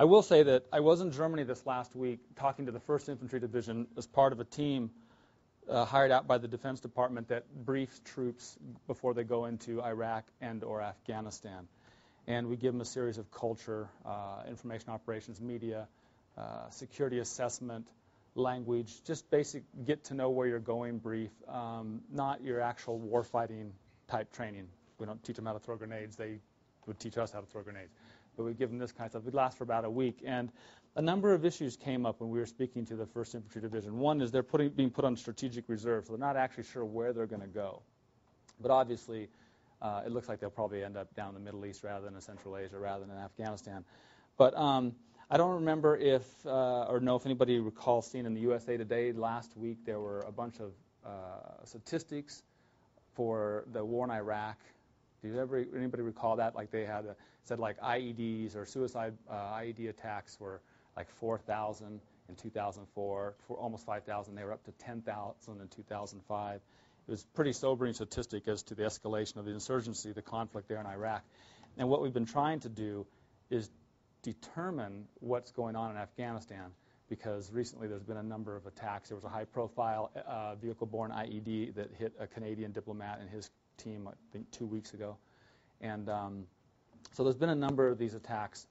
I will say that I was in Germany this last week talking to the 1st Infantry Division as part of a team uh, hired out by the Defense Department that briefs troops before they go into Iraq and or Afghanistan. And we give them a series of culture, uh, information operations, media, uh, security assessment, language, just basic get to know where you're going brief, um, not your actual warfighting type training. We don't teach them how to throw grenades. They would teach us how to throw grenades. But we give them this kind of stuff. It lasts for about a week. And a number of issues came up when we were speaking to the 1st Infantry Division. One is they're putting, being put on strategic reserve, so they're not actually sure where they're going to go. But obviously, uh, it looks like they'll probably end up down the Middle East rather than in Central Asia, rather than in Afghanistan. But um, I don't remember if uh, or know if anybody recalls seeing in the USA Today last week there were a bunch of uh, statistics for the war in Iraq. Ever anybody recall that? Like they had a, said like IEDs or suicide uh, IED attacks were like 4,000 in 2004, for almost 5,000. They were up to 10,000 in 2005. It was pretty sobering statistic as to the escalation of the insurgency, the conflict there in Iraq. And what we've been trying to do is determine what's going on in Afghanistan because recently there's been a number of attacks. There was a high-profile uh, vehicle-borne IED that hit a Canadian diplomat and his team, I think, two weeks ago. And um, so there's been a number of these attacks.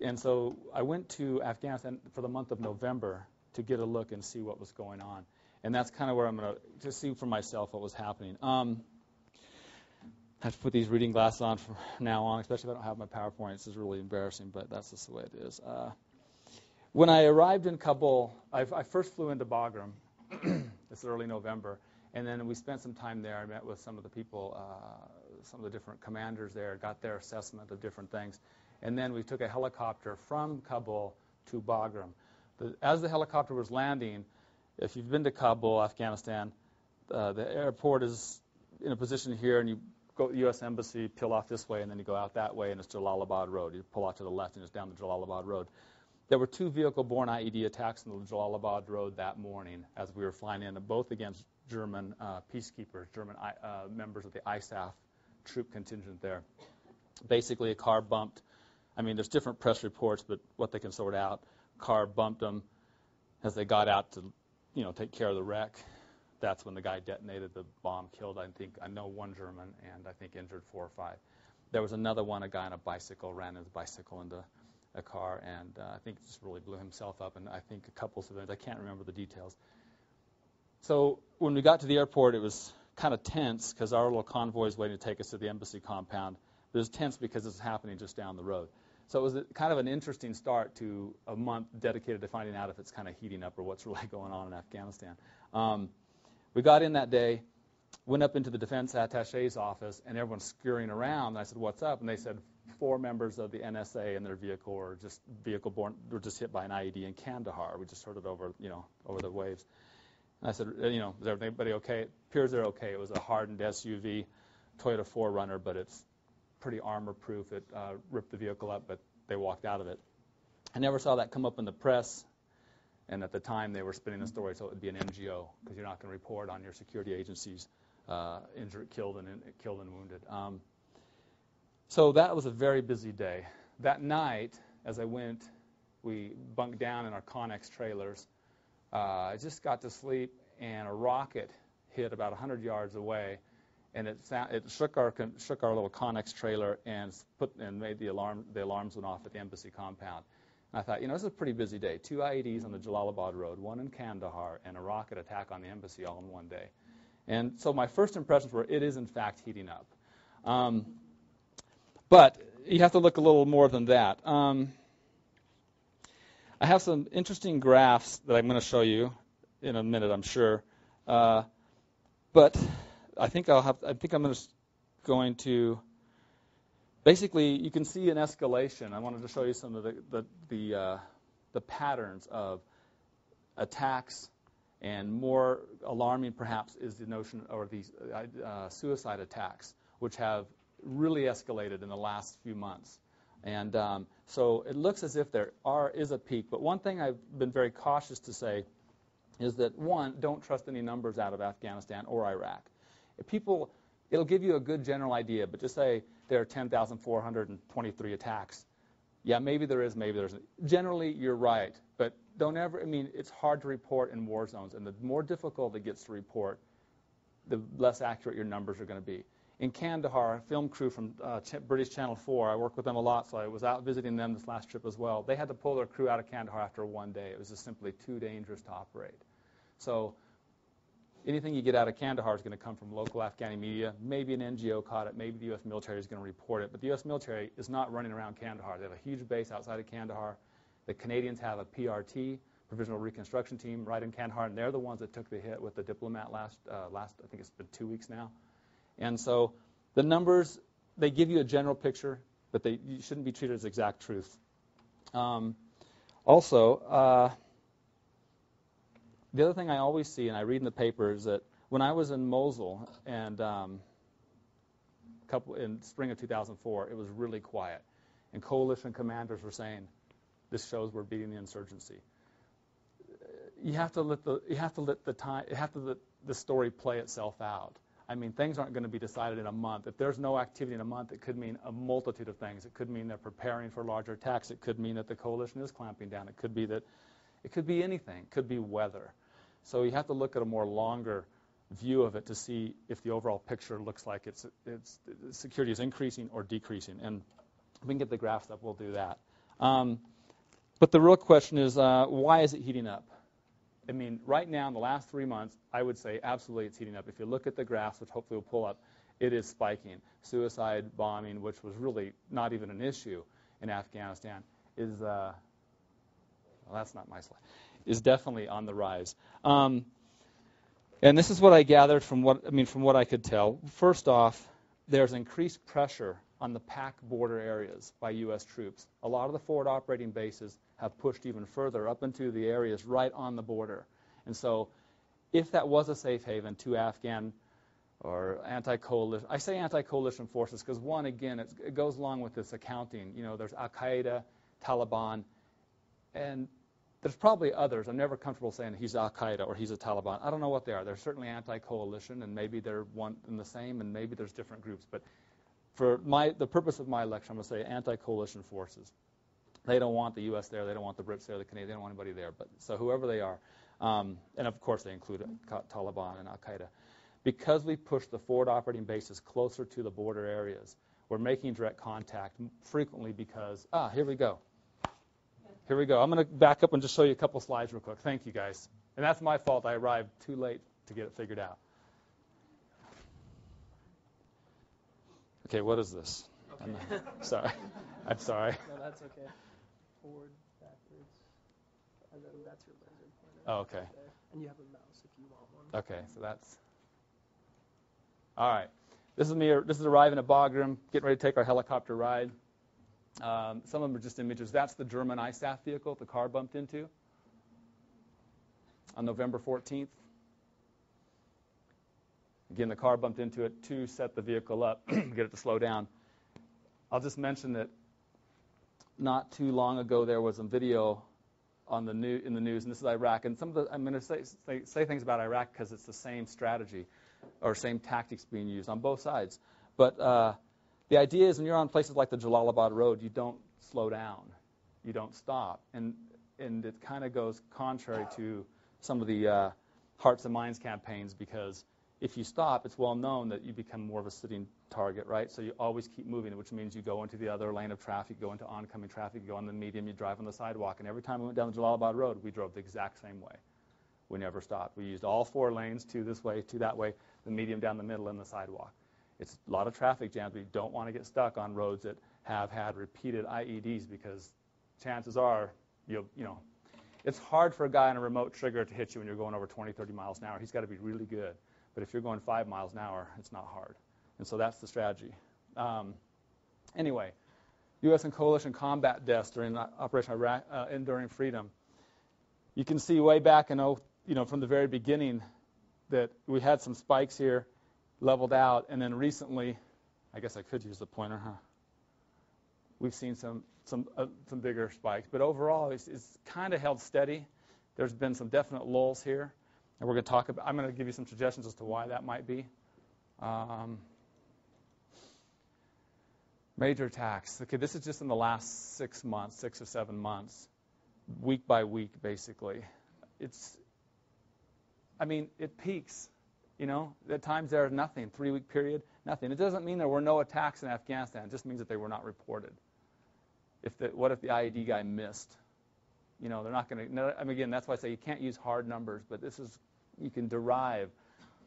And so I went to Afghanistan for the month of November to get a look and see what was going on. And that's kind of where I'm going to see for myself what was happening. Um, I have to put these reading glasses on from now on, especially if I don't have my PowerPoint. This is really embarrassing, but that's just the way it is. Uh, when I arrived in Kabul, I, I first flew into Bagram. it's early November, and then we spent some time there. I met with some of the people, uh, some of the different commanders there, got their assessment of different things, and then we took a helicopter from Kabul to Bagram. The, as the helicopter was landing, if you've been to Kabul, Afghanistan, uh, the airport is in a position here, and you go to the U.S. Embassy, peel off this way, and then you go out that way, and it's Jalalabad Road. You pull off to the left, and it's down the Jalalabad Road. There were two vehicle-borne IED attacks on the Jalalabad Road that morning as we were flying in, both against German uh, peacekeepers, German uh, members of the ISAF troop contingent there. Basically, a car bumped. I mean, there's different press reports, but what they can sort out, car bumped them as they got out to, you know, take care of the wreck that's when the guy detonated the bomb, killed, I think, I know one German, and I think injured four or five. There was another one, a guy on a bicycle, ran his bicycle into a car, and uh, I think just really blew himself up, and I think a couple of civilians, I can't remember the details. So when we got to the airport, it was kind of tense because our little convoy was waiting to take us to the embassy compound. But It was tense because this was happening just down the road. So it was a, kind of an interesting start to a month dedicated to finding out if it's kind of heating up or what's really going on in Afghanistan. Um, we got in that day, went up into the defense attache's office, and everyone's scurrying around. And I said, "What's up?" And they said, four members of the NSA in their vehicle were just vehicle borne were just hit by an IED in Kandahar. We just heard it over, you know, over the waves. And I said, uh, you know, is everybody okay? It appears they're okay. It was a hardened SUV, Toyota 4Runner, but it's pretty armor-proof. It uh, ripped the vehicle up, but they walked out of it. I never saw that come up in the press. And at the time, they were spinning the story, so it would be an NGO because you're not going to report on your security agencies uh, injured, killed, and killed and wounded. Um, so that was a very busy day. That night, as I went, we bunked down in our Connex trailers. Uh, I just got to sleep, and a rocket hit about 100 yards away, and it, sound, it shook our shook our little Connex trailer and put and made the alarm the alarms went off at the embassy compound. And I thought, you know, this is a pretty busy day. Two IEDs on the Jalalabad Road, one in Kandahar, and a rocket attack on the embassy all in one day. And so my first impressions were it is, in fact, heating up. Um, but you have to look a little more than that. Um, I have some interesting graphs that I'm going to show you in a minute, I'm sure. Uh, but I think I'll have. I think I'm going to basically, you can see an escalation. I wanted to show you some of the, the, the, uh, the patterns of attacks, and more alarming perhaps is the notion or these uh, suicide attacks, which have really escalated in the last few months. And um, so it looks as if there are, is a peak. But one thing I've been very cautious to say is that, one, don't trust any numbers out of Afghanistan or Iraq. If people, it'll give you a good general idea, but just say, there are 10,423 attacks. Yeah, maybe there is, maybe there isn't. Generally, you're right, but don't ever. I mean, it's hard to report in war zones, and the more difficult it gets to report, the less accurate your numbers are going to be. In Kandahar, a film crew from uh, Ch- British Channel 4, I work with them a lot, so I was out visiting them this last trip as well. They had to pull their crew out of Kandahar after one day. It was just simply too dangerous to operate. So anything you get out of Kandahar is going to come from local Afghani media. Maybe an NGO caught it. Maybe the U.S. military is going to report it. But the U.S. military is not running around Kandahar. They have a huge base outside of Kandahar. The Canadians have a PRT, Provisional Reconstruction Team, right in Kandahar, and they're the ones that took the hit with the diplomat last, uh, last I think it's been two weeks now. And so the numbers, they give you a general picture, but they you shouldn't be treated as exact truth. Um, also, uh, the other thing I always see, and I read in the paper, is that when I was in Mosul and um, couple in spring of 2004, it was really quiet, and coalition commanders were saying, "This shows we're beating the insurgency." You have to let the you have to let the time you have to let the story play itself out. I mean, things aren't going to be decided in a month. If there's no activity in a month, it could mean a multitude of things. It could mean they're preparing for larger attacks. It could mean that the coalition is clamping down. It could be that it could be anything. It could be weather. So you have to look at a more longer view of it to see if the overall picture looks like it's, it's security is increasing or decreasing. And we can get the graphs up, we'll do that. Um, but the real question is, uh, why is it heating up? I mean, right now in the last three months, I would say absolutely it's heating up. If you look at the graphs, which hopefully will pull up, it is spiking. Suicide bombing, which was really not even an issue in Afghanistan, is uh, well, that's not my slide is definitely on the rise. Um, and this is what I gathered from what I mean from what I could tell. First off, there's increased pressure on the PAC border areas by U.S. troops. A lot of the forward operating bases have pushed even further up into the areas right on the border. And so, if that was a safe haven to Afghan or anti-coalition, I say anti-coalition forces because one, again, it goes along with this accounting. You know, there's Al Qaeda, Taliban, and there's probably others. I'm never comfortable saying he's Al Qaeda or he's a Taliban. I don't know what they are. They're certainly anti-coalition, and maybe they're one and the same, and maybe there's different groups. But for my the purpose of my lecture, I'm going to say anti-coalition forces. They don't want the U.S. there. They don't want the Brits there. The Canadians. They don't want anybody there. But so whoever they are, um, and of course they include Taliban and Al Qaeda, because we push the forward operating bases closer to the border areas, we're making direct contact frequently because ah here we go. Here we go. I'm going to back up and just show you a couple slides real quick. Thank you, guys. And that's my fault. I arrived too late to get it figured out. Okay, what is this? Okay. I'm sorry. I'm sorry. No, that's okay. Forward, backwards, and then that's your laser pointer. Oh, okay. There. And you have a mouse if you want one. Okay, so that's. All right. This is me. This is arriving at Bagram, getting ready to take our helicopter ride. Um, some of them are just images. That's the German ISAF vehicle the car bumped into on November 14th. Again, the car bumped into it to set the vehicle up, get it to slow down. I'll just mention that not too long ago there was a video on the new, in the news, and this is Iraq. And some of the I'm going to say, say, say things about Iraq because it's the same strategy or same tactics being used on both sides. But uh, the idea is when you're on places like the Jalalabad Road, you don't slow down, you don't stop, and and it kind of goes contrary to some of the uh, hearts and minds campaigns because if you stop, it's well known that you become more of a sitting target, right? So you always keep moving, which means you go into the other lane of traffic, go into oncoming traffic, you go on the medium, you drive on the sidewalk. And every time we went down the Jalalabad Road, we drove the exact same way. We never stopped. We used all four lanes, two this way, two that way, the medium down the middle, and the sidewalk. It's a lot of traffic jams. We don't want to get stuck on roads that have had repeated IEDs because chances are you'll, you know, it's hard for a guy on a remote trigger to hit you when you're going over 20, 30 miles an hour. He's got to be really good. But if you're going five miles an hour, it's not hard. And so that's the strategy. Um, anyway, U.S. and coalition combat deaths during Operation Iraq, uh, Enduring Freedom. You can see way back in, oh, you know, from the very beginning that we had some spikes here leveled out. And then recently, I guess I could use the pointer, huh? We've seen some some uh, some bigger spikes, but overall, it's, it's kind of held steady. There's been some definite lulls here, and we're going to talk about. I'm going to give you some suggestions as to why that might be. Um, Major attacks. Okay, this is just in the last six months, six or seven months, week by week, basically. It's, I mean, it peaks. You know, at times there are nothing, three week period, nothing. It doesn't mean there were no attacks in Afghanistan. It just means that they were not reported. If the, what if the IED guy missed? You know, they're not going to. I mean, again, that's why I say you can't use hard numbers, but this is you can derive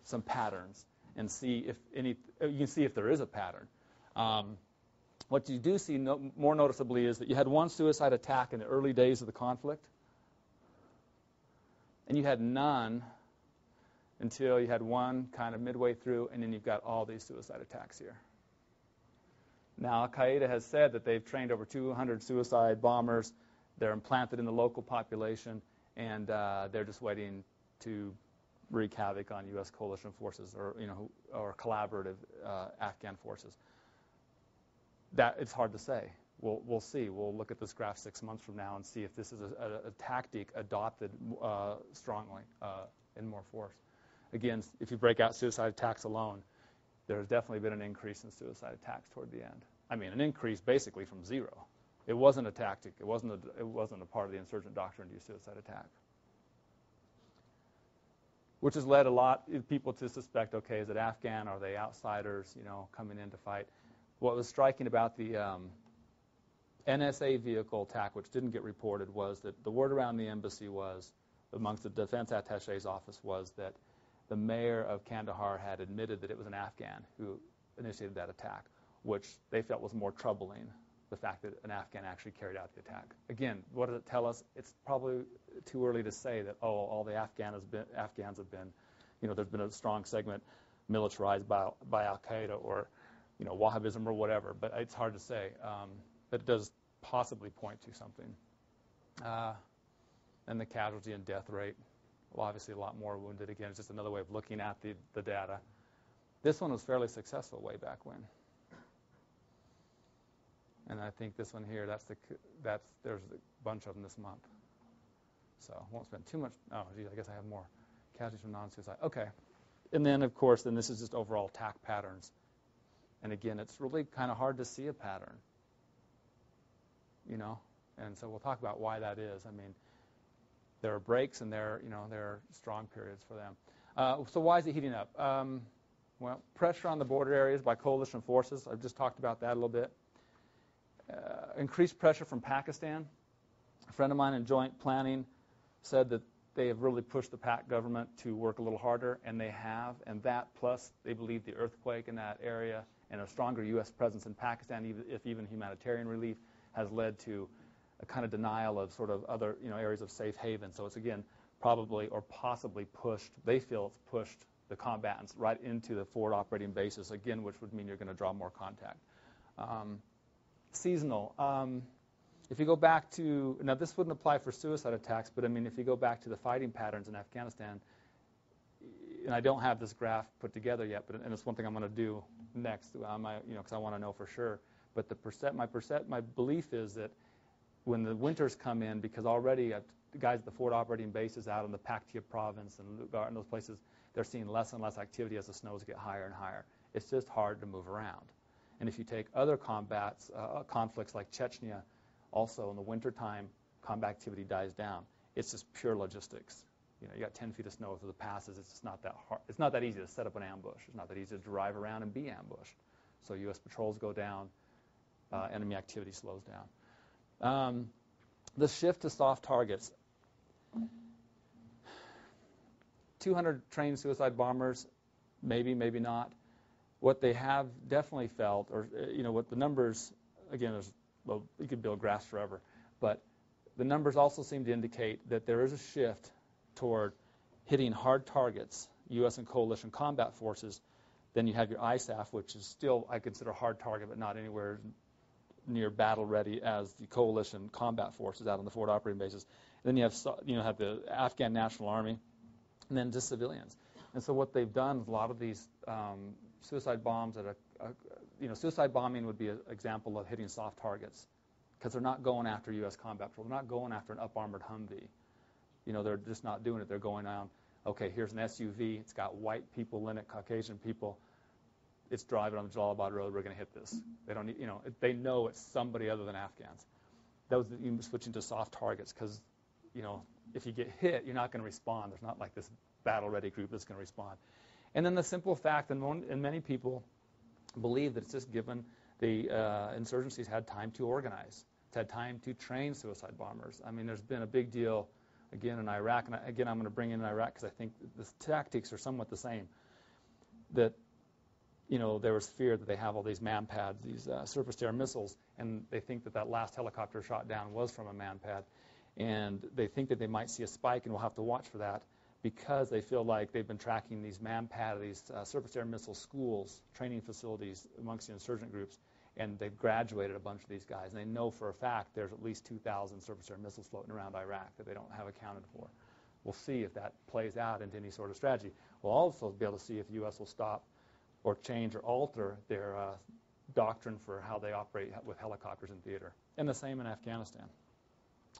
some patterns and see if any. You can see if there is a pattern. Um, what you do see no, more noticeably is that you had one suicide attack in the early days of the conflict, and you had none until you had one kind of midway through, and then you've got all these suicide attacks here. Now, Al Qaeda has said that they've trained over 200 suicide bombers. They're implanted in the local population, and uh, they're just waiting to wreak havoc on U.S. coalition forces or, you know, or collaborative uh, Afghan forces. That it's hard to say. We'll, we'll see. We'll look at this graph six months from now and see if this is a, a, a tactic adopted uh, strongly uh, in more force. Again, if you break out suicide attacks alone, there's definitely been an increase in suicide attacks toward the end. I mean, an increase basically from zero. It wasn't a tactic. It wasn't a, it wasn't a part of the insurgent doctrine to use suicide attack. Which has led a lot of people to suspect, okay, is it Afghan? Are they outsiders, you know, coming in to fight? What was striking about the um, NSA vehicle attack, which didn't get reported, was that the word around the embassy was, amongst the defense attache's office, was that the mayor of Kandahar had admitted that it was an Afghan who initiated that attack, which they felt was more troubling, the fact that an Afghan actually carried out the attack. Again, what does it tell us? It's probably too early to say that, oh, all the Afghan been, Afghans have been, you know, there's been a strong segment militarized by, by Al Qaeda or, you know, Wahhabism or whatever, but it's hard to say. Um, but it does possibly point to something. Uh, and the casualty and death rate well, obviously a lot more wounded. Again, it's just another way of looking at the, the data. This one was fairly successful way back when. And I think this one here, that's the that's there's a bunch of them this month. So I won't spend too much. Oh, geez, I guess I have more casualties from non-suicide. Okay. And then, of course, then this is just overall attack patterns. And again, it's really kind of hard to see a pattern. You know, and so we'll talk about why that is. I mean, there are breaks and there, you know, there are strong periods for them. Uh, so why is it heating up? Um, well, pressure on the border areas by coalition forces. I've just talked about that a little bit. Uh, increased pressure from Pakistan. A friend of mine in joint planning said that they have really pushed the Pak government to work a little harder, and they have. And that, plus they believe the earthquake in that area and a stronger U.S. presence in Pakistan, if even humanitarian relief, has led to a kind of denial of sort of other you know areas of safe haven. So it's again probably or possibly pushed. They feel it's pushed the combatants right into the forward operating bases again, which would mean you're going to draw more contact. Um, seasonal. Um, if you go back to now, this wouldn't apply for suicide attacks, but I mean, if you go back to the fighting patterns in Afghanistan, and I don't have this graph put together yet, but and it's one thing I'm going to do next, um, I, you know, because I want to know for sure. But the percent, my percent, my belief is that when the winters come in, because already uh, the guys at the forward operating bases out in the Paktia province and Logar and those places, they're seeing less and less activity as the snows get higher and higher. It's just hard to move around. And if you take other combats, uh, conflicts like Chechnya, also in the wintertime, combat activity dies down. It's just pure logistics. You know, you got 10 feet of snow through the passes. It's just not that hard. It's not that easy to set up an ambush. It's not that easy to drive around and be ambushed. So U.S. patrols go down, uh, enemy activity slows down. Um, the shift to soft targets. 200 trained suicide bombers, maybe, maybe not. What they have definitely felt, or uh, you know, what the numbers, again, there's, well, you could build graphs forever, but the numbers also seem to indicate that there is a shift toward hitting hard targets, U.S. and coalition combat forces. Then you have your ISAF, which is still, I consider, a hard target, but not anywhere near battle ready as the coalition combat forces out on the forward operating bases. And then you have you know have the Afghan National Army, and then just civilians. And so what they've done a lot of these um, suicide bombs at a, a, you know suicide bombing would be an example of hitting soft targets because they're not going after U.S. combat patrol. They're not going after an up armored Humvee. You know they're just not doing it. They're going on. Okay, here's an SUV. It's got white people in it, Caucasian people it's driving on the Jalalabad road. We're going to hit this. They don't, need, you know, they know it's somebody other than Afghans. That was switching to soft targets because, you know, if you get hit, you're not going to respond. There's not like this battle-ready group that's going to respond. And then the simple fact, and, and many people believe that it's just given the uh, insurgencies had time to organize. It's had time to train suicide bombers. I mean, there's been a big deal, again, in Iraq. And I, again, I'm going to bring in Iraq because I think the tactics are somewhat the same. That, you know, there was fear that they have all these MANPADS, these uh, surface-to-air missiles, and they think that that last helicopter shot down was from a MANPAD. And they think that they might see a spike, and we'll have to watch for that because they feel like they've been tracking these MANPAD, these uh, surface-to-air missile schools, training facilities amongst the insurgent groups and they've graduated a bunch of these guys. And they know for a fact there's at least 2,000 surface-to-air missiles floating around Iraq that they don't have accounted for. We'll see if that plays out into any sort of strategy. We'll also be able to see if the U.S. will stop or change or alter their uh, doctrine for how they operate with helicopters in theater. And the same in Afghanistan.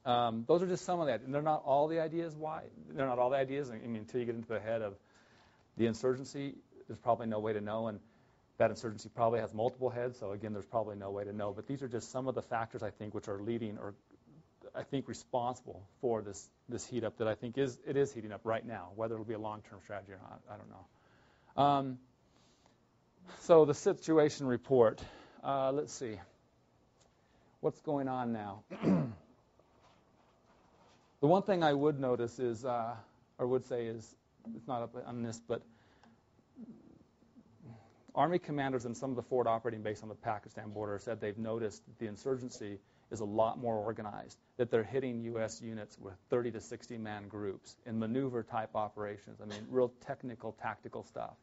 Um, those are just some of that. ideas. They're not all the ideas. Why? They're not all the ideas. I mean, until you get into the head of the insurgency, there's probably no way to know. And that insurgency probably has multiple heads, so again, there's probably no way to know. But these are just some of the factors I think which are leading or I think responsible for this this heat up that I think is it is heating up right now. Whether it'll be a long-term strategy or not, I don't know. Um, so the situation report. Uh, let's see. What's going on now? the one thing I would notice is, uh, or would say is, it's not up on this, but Army commanders in some of the forward operating base on the Pakistan border said they've noticed the insurgency is a lot more organized, that they're hitting U.S. units with 30 to 60 man groups in maneuver type operations. I mean, real technical, tactical stuff.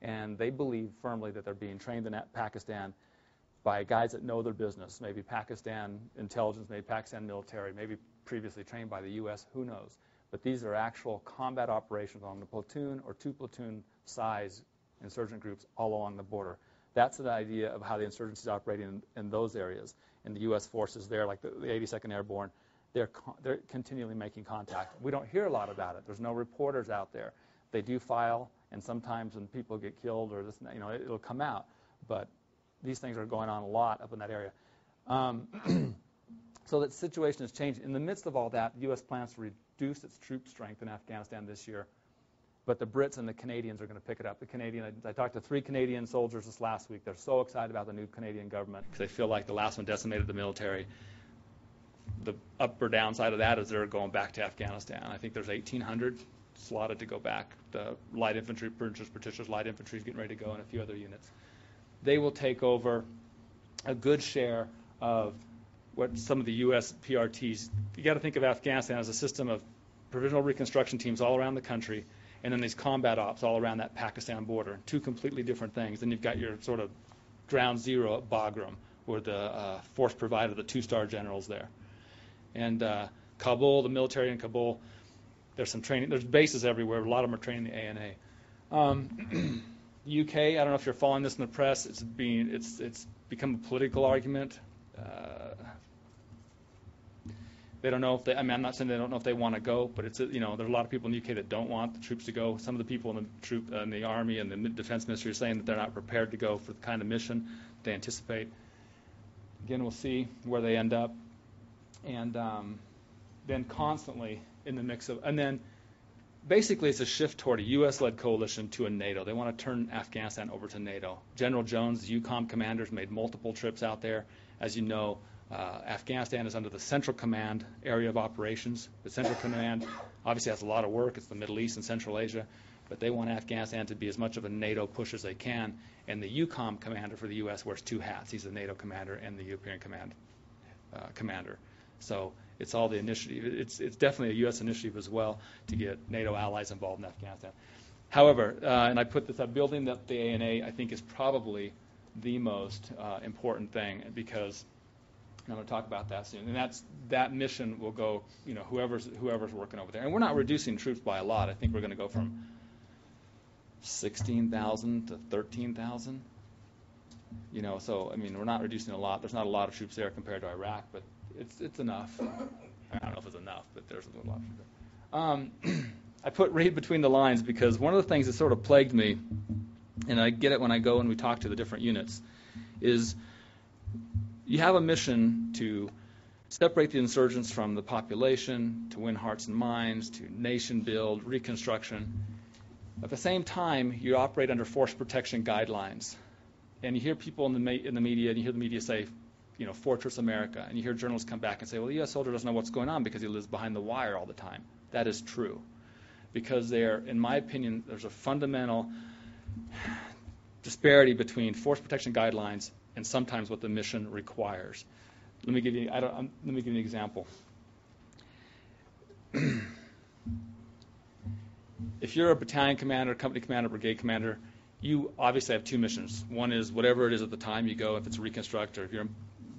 And they believe firmly that they're being trained in Pakistan by guys that know their business, maybe Pakistan intelligence, maybe Pakistan military, maybe previously trained by the U.S., who knows. But these are actual combat operations on the platoon or two platoon size insurgent groups all along the border. That's the idea of how the insurgency is operating in, in, those areas. And the U.S. forces there, like the, the 82nd Airborne, they're, they're continually making contact. We don't hear a lot about it. There's no reporters out there. They do file, and sometimes when people get killed or this, you know, it, will come out. But these things are going on a lot up in that area. Um, so that situation has changed. In the midst of all that, the U.S. plans to reduce its troop strength in Afghanistan this year but the Brits and the Canadians are going to pick it up. The Canadian, I, I, talked to three Canadian soldiers this last week. They're so excited about the new Canadian government because they feel like the last one decimated the military. The up or downside of that is they're going back to Afghanistan. I think there's 1,800 slotted to go back. The light infantry, British, British light infantry is getting ready to go, and a few other units. They will take over a good share of what some of the U.S. PRTs. You got to think of Afghanistan as a system of provisional reconstruction teams all around the country and then these combat ops all around that Pakistan border. Two completely different things. Then you've got your sort of ground zero at Bagram, where the uh, force provider, the two-star generals there. And uh, Kabul, the military in Kabul, there's some training. There's bases everywhere. A lot of them are training the ANA. Um, UK, I don't know if you're following this in the press. It's being it's it's become a political argument. Uh, they don't know if they. I mean, I'm not saying they don't know if they want to go, but it's you know there's a lot of people in the UK that don't want the troops to go. Some of the people in the troop uh, in the army and the defense ministry are saying that they're not prepared to go for the kind of mission they anticipate. Again, we'll see where they end up, and um, then constantly in the mix of, and then basically it's a shift toward a U.S.-led coalition to a NATO. They want to turn Afghanistan over to NATO. General Jones, the EUCOM commanders, made multiple trips out there. As you know, uh, Afghanistan is under the Central Command area of operations. The Central Command obviously has a lot of work. It's the Middle East and Central Asia, but they want Afghanistan to be as much of a NATO push as they can. And the EUCOM commander for the U.S. wears two hats. He's the NATO commander and the European command uh, commander. So it's all the initiative. It's, it's definitely a U.S. initiative as well to get NATO allies involved in Afghanistan. However, uh, and I put this up, building up the ANA, I think is probably the most uh, important thing because – I'm going to talk about that soon. And that's that mission will go, you know, whoever's whoever's working over there. And we're not reducing troops by a lot. I think we're going to go from 16,000 to 13,000. You know, so I mean, we're not reducing a lot. There's not a lot of troops there compared to Iraq, but it's it's enough. I don't know if it's enough, but there's a lot. Um, I put read between the lines because one of the things that sort of plagued me and I get it when I go and we talk to the different units, is you have a mission to separate the insurgents from the population, to win hearts and minds, to nation build, reconstruction. At the same time, you operate under force protection guidelines. And you hear people in the, in the media, and you hear the media say, you know, Fortress America, and you hear journalists come back and say, well, the U.S. soldier doesn't know what's going on because he lives behind the wire all the time. That is true. Because there, in my opinion, there's a fundamental disparity between force protection guidelines and sometimes what the mission requires. Let me give you, I don't, um, let me give you an example. if you're a battalion commander, company commander, brigade commander, you obviously have two missions. One is whatever it is at the time you go, if it's reconstruct or if you're in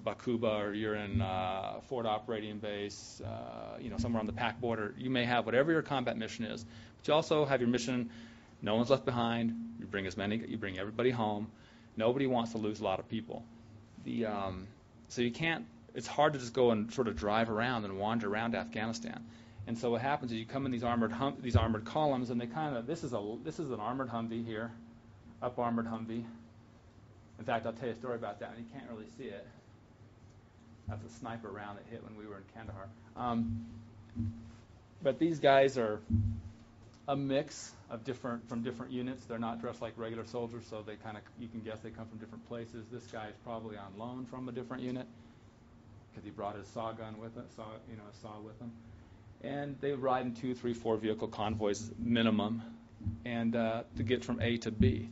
Bakuba or you're in uh, Forward Operating Base, uh, you know, somewhere on the PAC border, you may have whatever your combat mission is. But you also have your mission, no one's left behind. You bring as many, you bring everybody home. Nobody wants to lose a lot of people. The, um, so you can't, it's hard to just go and sort of drive around and wander around Afghanistan. And so what happens is you come in these armored hum, these armored columns, and they kind of this is a this is an armored Humvee here, up armored Humvee. In fact, I'll tell you a story about that. And you can't really see it. That's a sniper round that hit when we were in Kandahar. Um, but these guys are a mix of different from different units. They're not dressed like regular soldiers, so they kind of you can guess they come from different places. This guy is probably on loan from a different unit because he brought his saw gun with it, saw you know a saw with him and they ride in two, three, four vehicle convoys minimum, and uh, to get from A to B.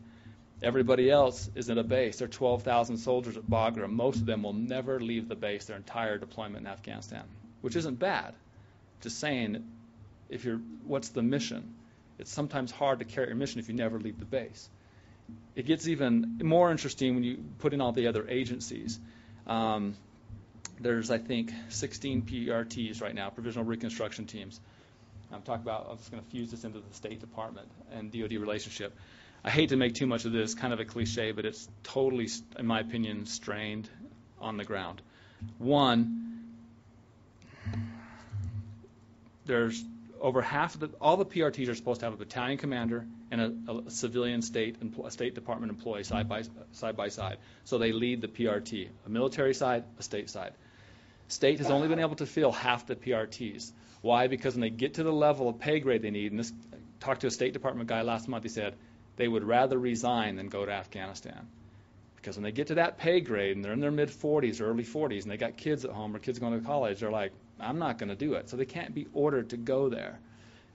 Everybody else is in a base. There are 12,000 soldiers at Bagram. Most of them will never leave the base their entire deployment in Afghanistan, which isn't bad. Just saying, if you're, what's the mission? It's sometimes hard to carry your mission if you never leave the base. It gets even more interesting when you put in all the other agencies. Um, there's, I think, 16 PRTs right now, provisional reconstruction teams. I'm talking about, I'm just going to fuse this into the State Department and DoD relationship. I hate to make too much of this, kind of a cliche, but it's totally, in my opinion, strained on the ground. One, there's over half of the, all the PRTs are supposed to have a battalion commander and a, a civilian state a State Department employee side by side by side. So they lead the PRT, a military side, a state side. State has only been able to fill half the PRTs. Why? Because when they get to the level of pay grade they need, and this talked to a State Department guy last month, he said they would rather resign than go to Afghanistan. Because when they get to that pay grade and they're in their mid 40s or early 40s and they got kids at home or kids going to college, they're like, I'm not going to do it. So they can't be ordered to go there.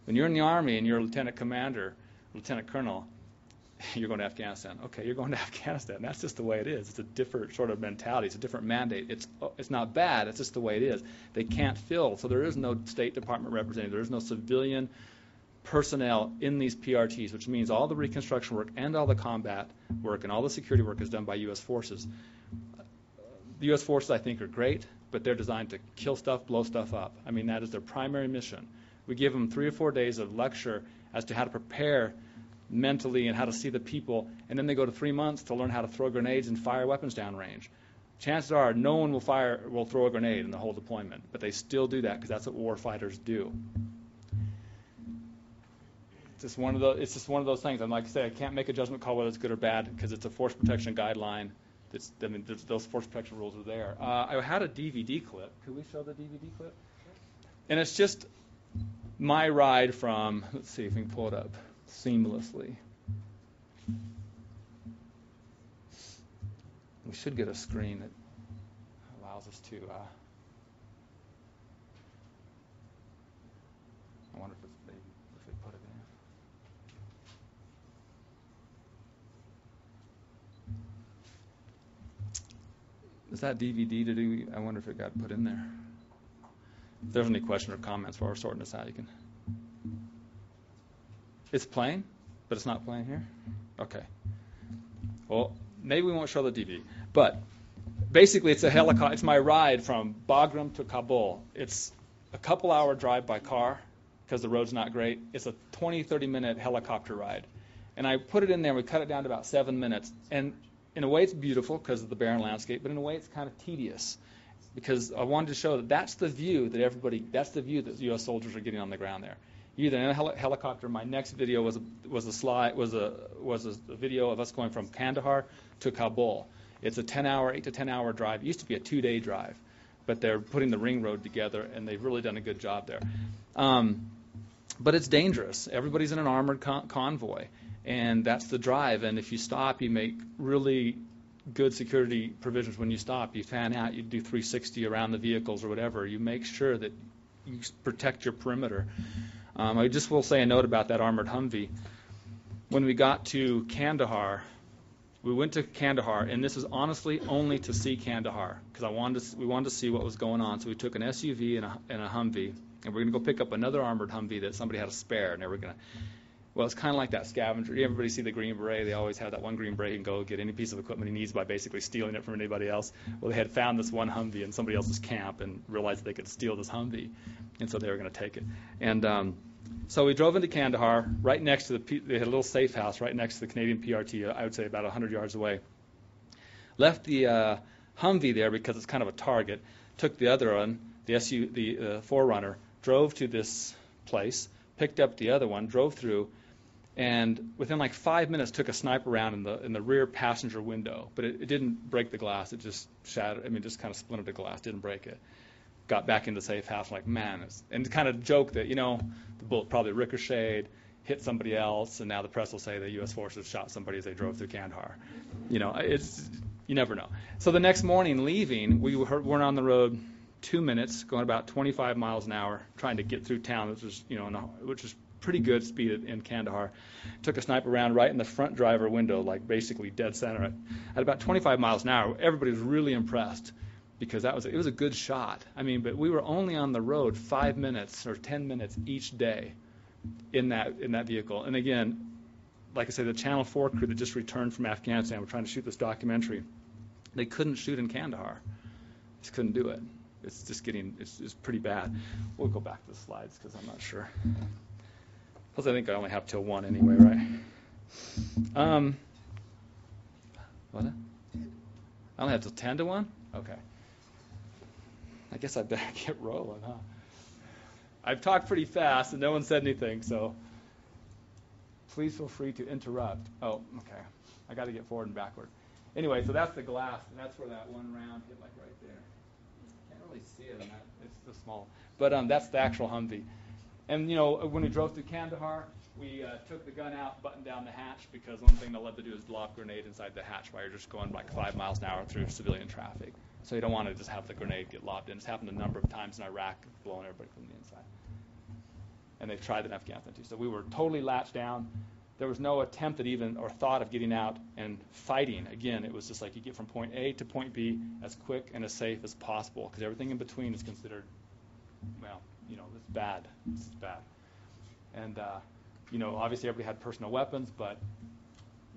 When you're in the Army and you're a lieutenant commander, lieutenant colonel, you're going to Afghanistan. Okay, you're going to Afghanistan. That's just the way it is. It's a different sort of mentality. It's a different mandate. It's it's not bad. It's just the way it is. They can't fill. So there is no State Department representative. There is no civilian personnel in these PRTs, which means all the reconstruction work and all the combat work and all the security work is done by U.S. forces. The U.S. forces, I think, are great, but they're designed to kill stuff, blow stuff up. I mean, that is their primary mission. We give them three or four days of lecture as to how to prepare mentally and how to see the people, and then they go to three months to learn how to throw grenades and fire weapons downrange. Chances are no one will fire will throw a grenade in the whole deployment, but they still do that because that's what war fighters do. It's just one of those. It's just one of those things. And like I say, I can't make a judgment call whether it's good or bad because it's a force protection guideline. It's, I mean, those force protection rules are there. Uh, I had a DVD clip. Could we show the DVD clip? And it's just my ride from. Let's see if we can pull it up seamlessly. We should get a screen that allows us to. Uh, I wonder if, it's, if they put it in. Is that DVD to do? I wonder if it got put in there. If there's any question or comments while we're sorting this out, you can. It's playing, but it's not playing here? Okay. Well, maybe we won't show the DVD. But basically, it's a helicopter. It's my ride from Bagram to Kabul. It's a couple hour drive by car because the road's not great. It's a 20, 30 minute helicopter ride. And I put it in there. We cut it down to about seven minutes. And in a way, it's beautiful because of the barren landscape, but in a way, it's kind of tedious because I wanted to show that that's the view that everybody, that's the view that U.S. soldiers are getting on the ground there. Either in a heli- helicopter. My next video was a, was a slide was a was a video of us going from Kandahar to Kabul. It's a 10 hour, 8 to 10 hour drive. It used to be a two day drive, but they're putting the ring road together, and they've really done a good job there. Um, but it's dangerous. Everybody's in an armored con- convoy, and that's the drive. And if you stop, you make really good security provisions when you stop. You fan out, you do 360 around the vehicles or whatever. You make sure that you protect your perimeter. Um, I just will say a note about that armored Humvee. When we got to Kandahar, we went to Kandahar, and this is honestly only to see Kandahar because I wanted to, we wanted to see what was going on. So we took an SUV and a, and a Humvee, and we're going to go pick up another armored Humvee that somebody had a spare, and they were going to. Well, it's kind of like that scavenger. Everybody see the Green Beret? They always have that one Green Beret and go get any piece of equipment he needs by basically stealing it from anybody else. Well, they had found this one Humvee in somebody else's camp and realized they could steal this Humvee, and so they were going to take it. And um, so we drove into Kandahar, right next to the, they had a little safe house right next to the Canadian PRT, I would say about 100 yards away. Left the uh, Humvee there because it's kind of a target. Took the other one, the SU, the uh, 4Runner, drove to this place, picked up the other one, drove through, and within like five minutes took a sniper round in the in the rear passenger window. But it, it didn't break the glass. It just shattered. I mean, just kind of splintered the glass. Didn't break it got back into the safe house, like, man, and kind of joke that, you know, the bullet probably ricocheted, hit somebody else, and now the press will say the U.S. forces shot somebody as they drove through Kandahar. You know, it's, you never know. So the next morning, leaving, we were, weren't on the road two minutes, going about 25 miles an hour, trying to get through town, which was, you know, which is pretty good speed in Kandahar. Took a sniper round right in the front driver window, like basically dead center. At, at about 25 miles an hour, everybody was really impressed because that was it was a good shot. I mean, but we were only on the road five minutes or ten minutes each day in that in that vehicle. And again, like I said, the Channel 4 crew that just returned from Afghanistan were trying to shoot this documentary. They couldn't shoot in Kandahar. Just couldn't do it. It's just getting it's, it's pretty bad. We'll go back to the slides because I'm not sure. Plus, I think I only have till one anyway, right? Um, what? I only have till ten to one. Okay. I guess I better get rolling, huh? I've talked pretty fast and no one said anything, so please feel free to interrupt. Oh, okay. I got to get forward and backward. Anyway, so that's the glass, and that's where that one round hit, like right there. Can't really see it, that, it's so small. But um, that's the actual Humvee. And you know, when we drove through Kandahar, we uh, took the gun out, buttoned down the hatch, because one thing they'll love to do is lob grenade inside the hatch while you're just going like five miles an hour through civilian traffic. So you don't want to just have the grenade get lobbed in. It's happened a number of times in Iraq, blowing everybody from the inside. And they've tried it in Afghanistan too. So we were totally latched down. There was no attempt at even or thought of getting out and fighting. Again, it was just like you get from point A to point B as quick and as safe as possible because everything in between is considered, well, you know, it's bad. It's bad. And, uh, you know, obviously everybody had personal weapons, but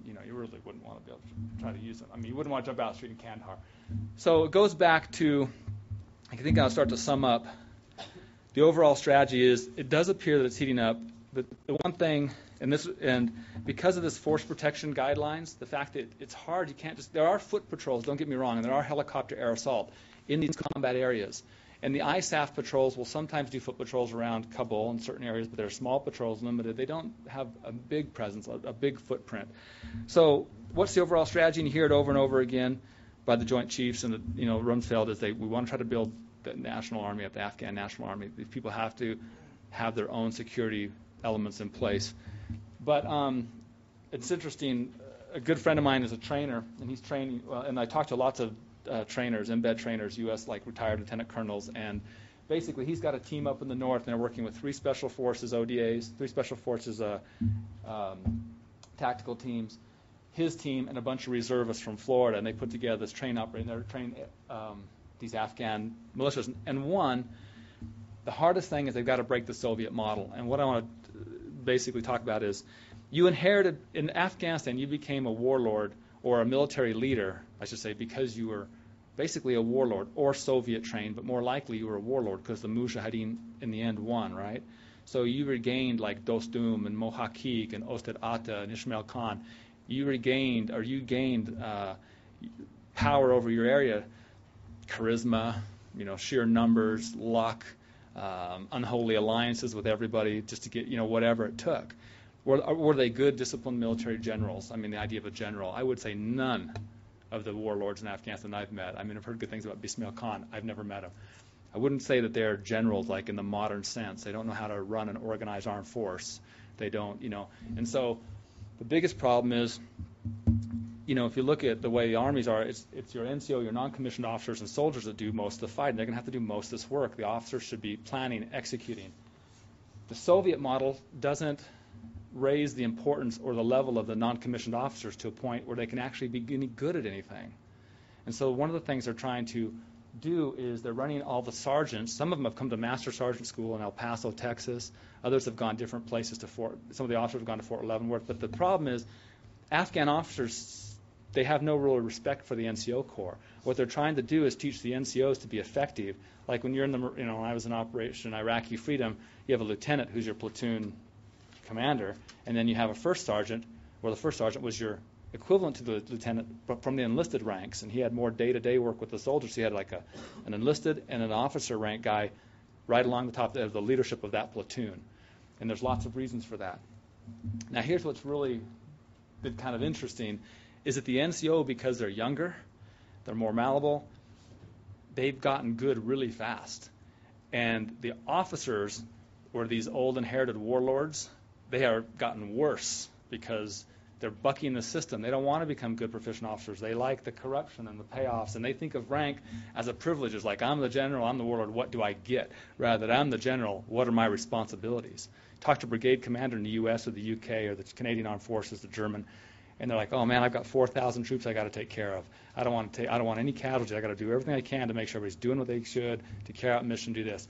you know, you really wouldn't want to be able to try to use them. I mean, you wouldn't want to jump out the street in Kandahar. So it goes back to, I think I'll start to sum up. The overall strategy is it does appear that it's heating up. But the one thing, and this, and because of this force protection guidelines, the fact that it's hard, you can't just. There are foot patrols. Don't get me wrong, and there are helicopter air assault in these combat areas. And the ISAF patrols will sometimes do foot patrols around Kabul in certain areas, but they're small patrols, limited. They don't have a big presence, a, big footprint. So, what's the overall strategy? And you hear it over and over again by the Joint Chiefs and the, you know Rumsfeld is they we want to try to build the national army, up, the Afghan national army. These people have to have their own security elements in place. But um, it's interesting. A good friend of mine is a trainer, and he's training. Well, and I talked to lots of uh, trainers, embed trainers, U.S. like retired lieutenant colonels, and basically he's got a team up in the north, and they're working with three special forces ODAs, three special forces uh, um, tactical teams, his team, and a bunch of reservists from Florida, and they put together this train operation. They're training um, these Afghan militias, and one. The hardest thing is they've got to break the Soviet model. And what I want to basically talk about is you inherited in Afghanistan, you became a warlord or a military leader, I should say, because you were basically a warlord or Soviet trained, but more likely you were a warlord because the Mujahideen in the end won, right? So you regained like Dostum and Mohaqiq and Ostad Atta and Ismail Khan. You regained or you gained uh, power over your area, charisma, you know, sheer numbers, luck, um, unholy alliances with everybody just to get, you know, whatever it took. Were, were they good, disciplined military generals? I mean, the idea of a general. I would say none of the warlords in Afghanistan I've met. I mean, I've heard good things about Ismail Khan. I've never met him. I wouldn't say that they're generals like in the modern sense. They don't know how to run an organized armed force. They don't, you know. And so the biggest problem is, you know, if you look at the way the armies are, it's, it's your NCO, your non-commissioned officers and soldiers that do most of the fighting. They're going to have to do most of this work. The officers should be planning, executing. The Soviet model doesn't raise the importance or the level of the non-commissioned officers to a point where they can actually be any good at anything. And so one of the things they're trying to do is they're running all the sergeants. Some of them have come to Master Sergeant School in El Paso, Texas. Others have gone different places to Fort. Some of the officers have gone to Fort Leavenworth. But the problem is, Afghan officers they have no real respect for the NCO Corps. What they're trying to do is teach the NCOs to be effective. Like when you're in the, you know, when I was in Operation Iraqi Freedom, you have a lieutenant who's your platoon commander, and then you have a first sergeant, where the first sergeant was your equivalent to the lieutenant from the enlisted ranks, and he had more day-to-day work with the soldiers. He had like a, an enlisted and an officer rank guy right along the top of the leadership of that platoon. And there's lots of reasons for that. Now, here's what's really been kind of interesting is that the NCO, because they're younger, they're more malleable, they've gotten good really fast. And the officers, or these old inherited warlords, they are gotten worse because they're bucking the system. They don't want to become good proficient officers. They like the corruption and the payoffs, and they think of rank as a privilege. It's like I'm the general, I'm the warlord. What do I get? Rather than I'm the general. What are my responsibilities? Talk to brigade commander in the U.S. or the U.K. or the Canadian Armed Forces, the German, and they're like, "Oh man, I've got 4,000 troops I got to take care of. I don't want to take, I don't want any casualties. I got to do everything I can to make sure everybody's doing what they should to carry out mission, do this."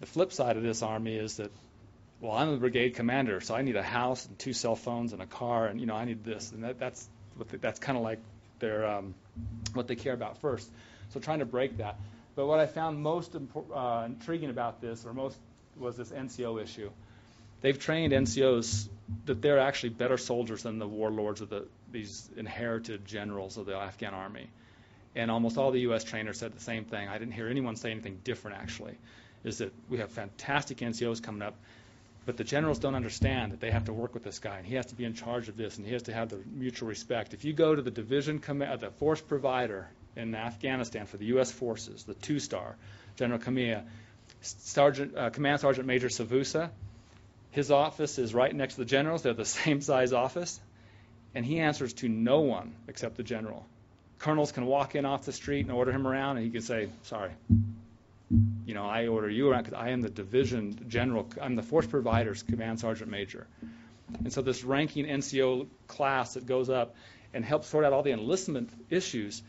The flip side of this army is that well, I'm the brigade commander, so I need a house and two cell phones and a car, and you know, I need this, and that, that's what the, that's kind of like their um, what they care about first. So trying to break that. But what I found most impor- uh, intriguing about this, or most, was this NCO issue. They've trained NCOs that they're actually better soldiers than the warlords of the, these inherited generals of the Afghan army. And almost all the U.S. trainers said the same thing. I didn't hear anyone say anything different, actually. Is that we have fantastic NCOs coming up but the generals don't understand that they have to work with this guy, and he has to be in charge of this, and he has to have the mutual respect. If you go to the division, com- uh, the force provider in Afghanistan for the U.S. forces, the two-star, General Kamiya, Sergeant, uh, Command Sergeant Major Savusa, his office is right next to the generals. They're the same size office, and he answers to no one except the general. Colonels can walk in off the street and order him around, and he can say, "Sorry, you know, I order you around because I am the division general. I'm the force provider's command sergeant major. And so this ranking NCO class that goes up and helps sort out all the enlistment issues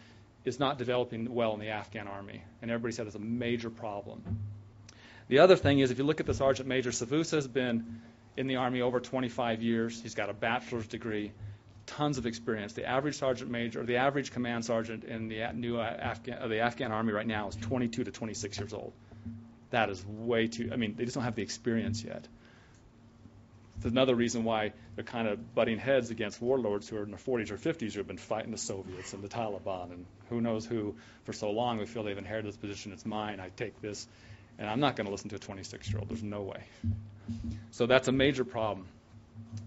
is not developing well in the Afghan army. And everybody said it's a major problem. The other thing is, if you look at the sergeant major, Savusa has been in the army over 25 years. He's got a bachelor's degree tons of experience. The average sergeant major, or the average command sergeant in the new Afghan, uh, the Afghan army right now is 22 to 26 years old. That is way too. I mean, they just don't have the experience yet. It's another reason why they're kind of butting heads against warlords who are in their 40s or 50s who have been fighting the Soviets and the Taliban and who knows who for so long. We feel they've inherited this position. It's mine. I take this, and I'm not going to listen to a 26-year-old. There's no way. So that's a major problem.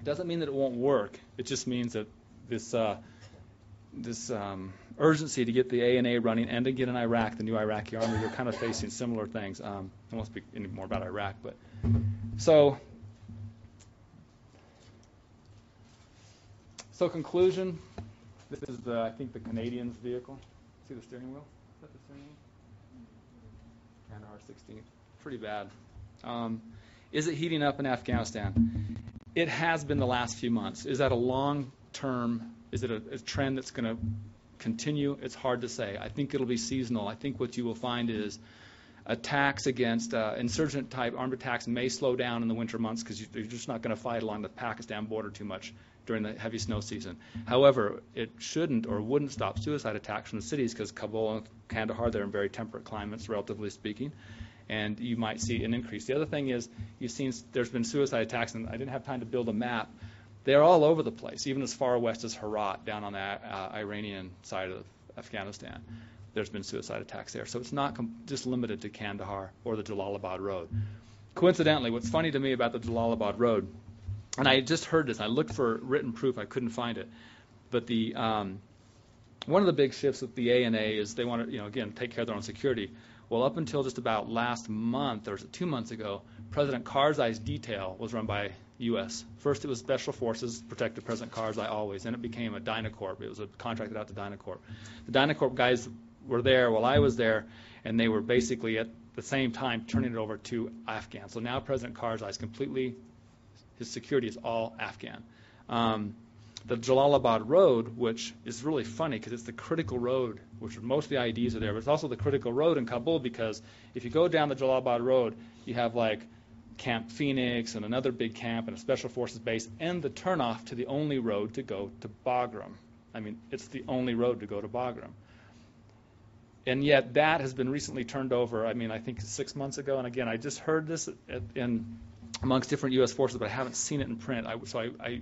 It doesn't mean that it won't work. It just means that this uh, this um, urgency to get the ANA running and to get in Iraq, the new Iraqi army, they're kind of facing similar things. Um, I won't speak any more about Iraq, but so so conclusion. This is the I think the Canadians' vehicle. See the steering wheel? Is that the steering wheel? Kandahar 16. Pretty bad. Um, is it heating up in Afghanistan? It has been the last few months. Is that a long term? Is it a, a trend that's going to continue? It's hard to say. I think it'll be seasonal. I think what you will find is attacks against uh, insurgent type armed attacks may slow down in the winter months because you're just not going to fight along the Pakistan border too much during the heavy snow season. However, it shouldn't or wouldn't stop suicide attacks from the cities because Kabul and Kandahar, they're in very temperate climates, relatively speaking and you might see an increase. The other thing is you've seen there's been suicide attacks, and I didn't have time to build a map. They're all over the place, even as far west as Herat, down on the uh, Iranian side of Afghanistan. there's been suicide attacks there. So it's not com- just limited to Kandahar or the Jalalabad Road. Coincidentally, what's funny to me about the Jalalabad Road, and I just heard this, I looked for written proof, I couldn't find it, but the um, one of the big shifts with the ANA is they want to, you know, again, take care of their own security. Well, up until just about last month, or two months ago, President Karzai's detail was run by U.S. First, it was Special Forces protected President Karzai always. Then it became a Dynacorp. It was a contracted out to Dynacorp. The Dynacorp guys were there while I was there, and they were basically at the same time turning it over to Afghan. So now President Karzai is completely, his security is all Afghan. Um, the Jalalabad Road, which is really funny because it's the critical road, which most of the IEDs are there, but it's also the critical road in Kabul because if you go down the Jalalabad Road, you have like Camp Phoenix and another big camp and a special forces base and the turnoff to the only road to go to Bagram. I mean, it's the only road to go to Bagram. And yet that has been recently turned over, I mean, I think six months ago. And again, I just heard this in amongst different U.S. forces, but I haven't seen it in print. I, so I, I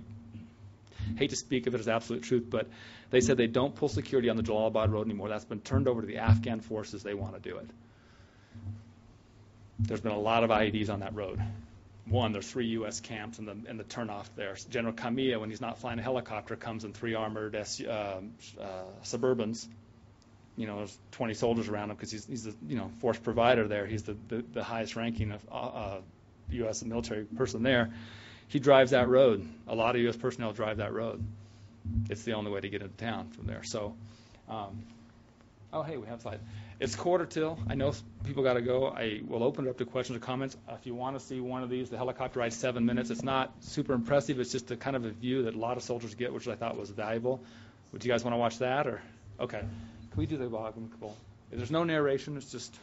hate to speak of it as absolute truth, but they said they don't pull security on the Jalalabad Road anymore. That's been turned over to the Afghan forces. They want to do it. There's been a lot of IEDs on that road. One, there's three U.S. camps and the, and the turnoff there. General Kamiya, when he's not flying a helicopter, comes in three armored uh, uh, Suburbans. You know, there's 20 soldiers around him because he's, he's the you know force provider there. He's the, the, the highest ranking of uh, U.S. military person there he drives that road. A lot of U.S. personnel drive that road. It's the only way to get into town from there. So, um, oh, hey, we have slide. It's quarter till. I know people got to go. I will open it up to questions or comments. If you want to see one of these, the helicopter ride seven minutes. It's not super impressive. It's just a kind of a view that a lot of soldiers get, which I thought was valuable. Would you guys want to watch that, or okay? Can we do the Bogman There's no narration. It's just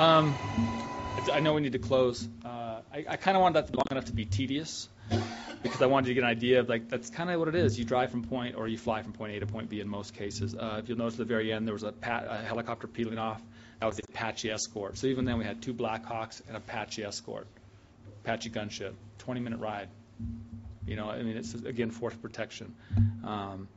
Um, I know we need to close. Uh, I, I kind of wanted that to be long enough to be tedious because I wanted to get an idea of like that's kind of what it is. You drive from point or you fly from point A to point B in most cases. Uh, if you'll notice at the very end, there was a, pat, a helicopter peeling off. That was the Apache escort. So even then, we had two Blackhawks and Apache escort, Apache gunship, 20 minute ride. You know, I mean, it's again force protection. Um,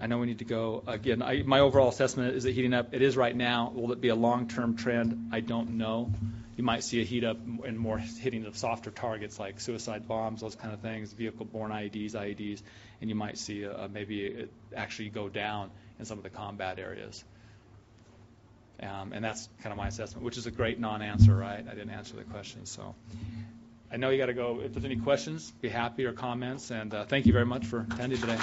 I know we need to go again. I, my overall assessment is it heating up. It is right now. Will it be a long-term trend? I don't know. You might see a heat up and more hitting of softer targets like suicide bombs, those kind of things, vehicle-borne IEDs, IEDs, and you might see a, maybe it actually go down in some of the combat areas. Um, and that's kind of my assessment, which is a great non-answer, right? I didn't answer the question, so. I know you got to go. If there's any questions, be happy or comments, and uh, thank you very much for attending today.